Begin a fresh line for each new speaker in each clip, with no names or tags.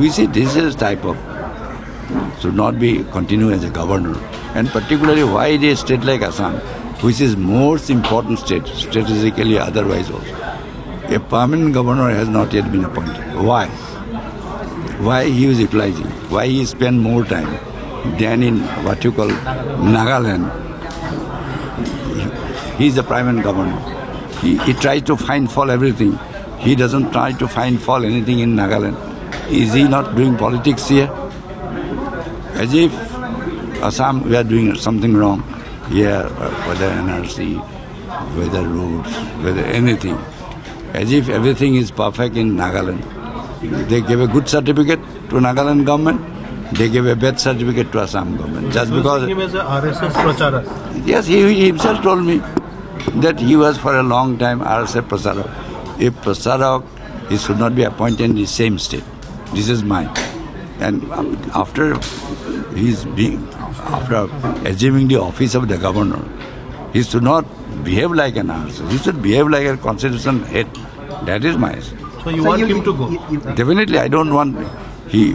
We see this is type of should not be continue as a governor, and particularly why a state like Assam, which is most important state strategically otherwise also, a permanent governor has not yet been appointed. Why? Why he is utilizing? Why he spend more time than in what you call Nagaland? He is the permanent governor. He, he tries to find fault everything. He doesn't try to find fault anything in Nagaland. Is he not doing politics here? As if Assam, we are doing something wrong here, uh, whether NRC, whether roads, whether anything. As if everything is perfect in Nagaland. They gave a good certificate to Nagaland government. They gave a bad certificate to Assam government. Just because.
him as a RSS pracharak.
Yes, he, himself told me that he was for a long time RSS Prasarak. If Prasarak, he should not be appointed in the same state. This is mine. And um, after he's being, after assuming the office of the governor, he should not behave like an RSS. He should behave like a constitution head. That is my.
So you want him to go?
Definitely, I don't want he.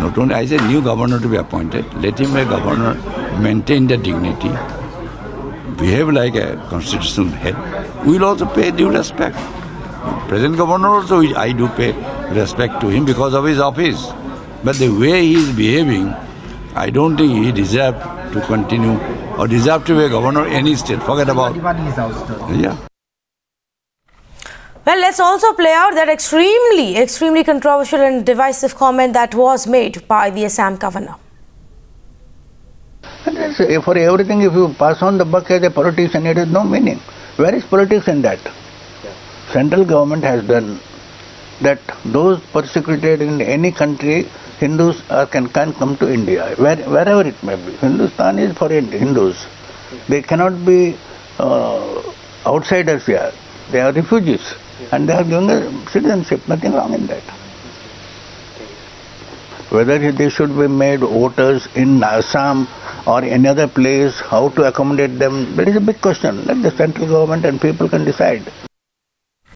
Not only I say new governor to be appointed. Let him a governor maintain the dignity, behave like a constitutional head. We will also pay due respect. Present governor also I do pay respect to him because of his office. But the way he is behaving, I don't think he deserves to continue or deserve to be a governor any state. Forget about. Yeah.
Well, let's also play out that extremely, extremely controversial and divisive comment that was made by the Assam governor.
For everything, if you pass on the buck as a politician, it has no meaning. Where is politics in that? Central government has done that those persecuted in any country, Hindus are, can, can come to India, where, wherever it may be. Hindustan is for Hindus. They cannot be uh, outsiders here. They are refugees and they are given a citizenship. Nothing wrong in that. Whether they should be made voters in Assam or any other place, how to accommodate them, that is a big question. Let the central government and people can decide.